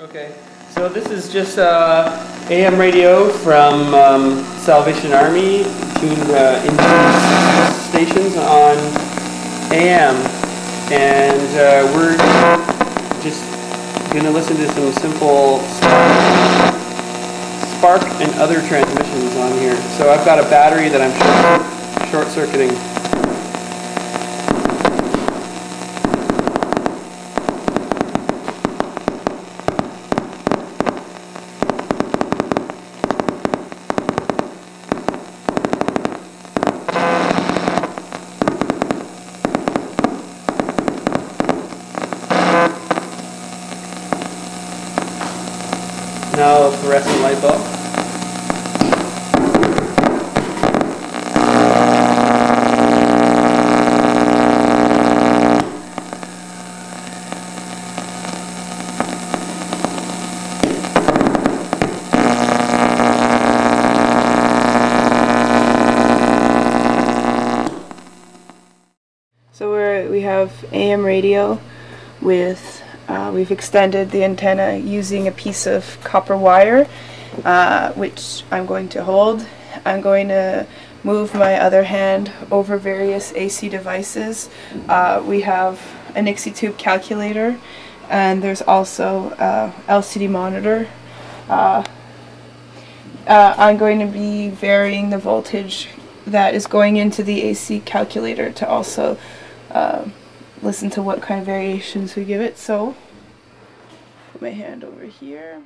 Okay, so this is just uh, AM radio from um, Salvation Army tuned uh, into stations on AM, and uh, we're just gonna listen to some simple spark and other transmissions on here. So I've got a battery that I'm short, short circuiting. Now fluorescent light bulb. So we're, we have AM radio with, uh, we've extended the antenna using a piece of copper wire, uh, which I'm going to hold. I'm going to move my other hand over various AC devices. Uh, we have a Nixie tube calculator, and there's also a LCD monitor. Uh, uh, I'm going to be varying the voltage that is going into the AC calculator to also uh, listen to what kind of variations we give it. So, put my hand over here.